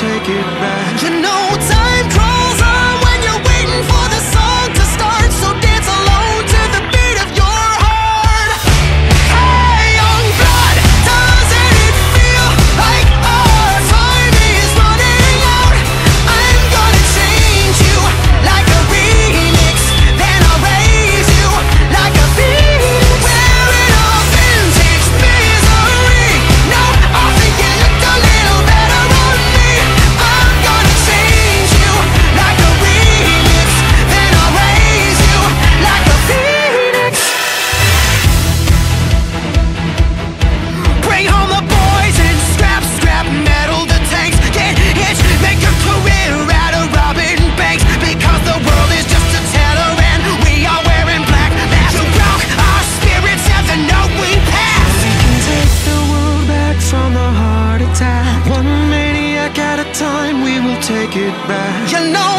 take it back. You know it back. You know